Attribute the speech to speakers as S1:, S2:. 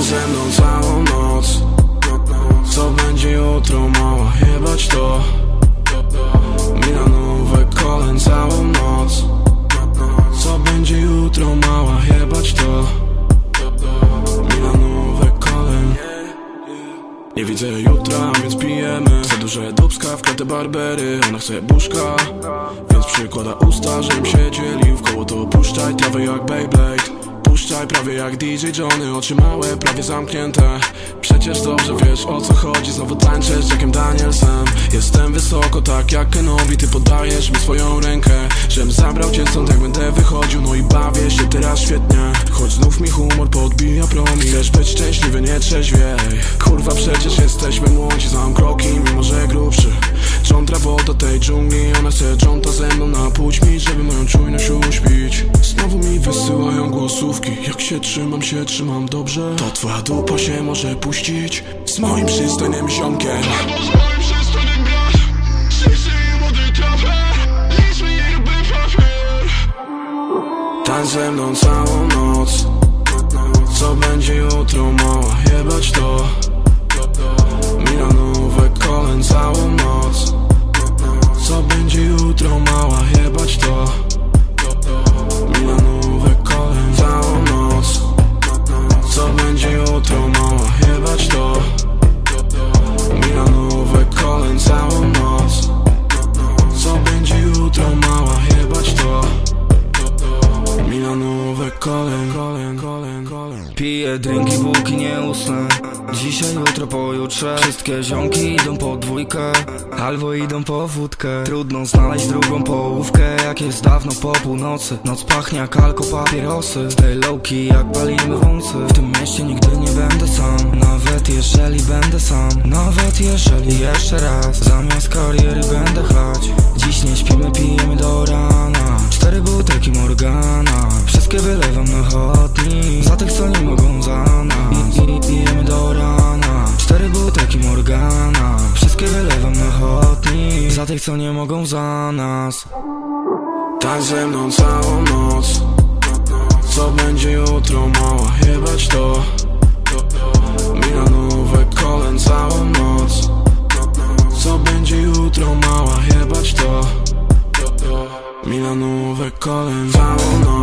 S1: Ze mną całą noc. Co będzie jutro mała jebać to. Milanówek kolen całą noc. Co będzie jutro mała jebać to. Milanówek kolen nie widzę jutra, więc pijemy. Za duże dubska w kratę barbery. Ona chce buszka. Więc przykłada usta, żebym się dzielił. W koło to puszczaj trawę jak Beyblade Prawie jak DJ Johnny Oczy małe, prawie zamknięte. Przecież dobrze wiesz o co chodzi Znowu tańczę z Jackiem Danielsem. Jestem wysoko tak jak Kenobi Ty podajesz mi swoją rękę. Żem zabrał cię stąd jak będę wychodził No i bawię się teraz świetnie. Choć znów mi humor podbija promi Chcesz być szczęśliwy, nie trzeźwiej Kurwa przecież jesteśmy młodzi Znam kroki mimo że grubszy. John Travolta tej dżungli Ona chce Johnta ze mną trzymam, się trzymam dobrze. To twoja dupa się może puścić. Z moim przystojnym ziomkiem Tań ze mną całą noc
S2: Drinki, póki nie usnę. Dzisiaj, jutro, pojutrze. Wszystkie ziomki idą po dwójkę. Albo idą po wódkę. Trudno znaleźć drugą połówkę Jak jest dawno po północy. Noc pachnie jak alko papierosy. Stay low-key jak palimy wąsy W tym mieście nigdy nie będę sam. Nawet jeżeli będę sam. Nawet jeżeli jeszcze raz. Zamiast kariery będę chlać tych, co nie mogą za nas. Tak ze mną całą noc. Co będzie jutro, mała, jebać
S1: to. Milanówek kolen całą noc. Co będzie jutro, mała, jebać to. Milanówek kolen całą noc.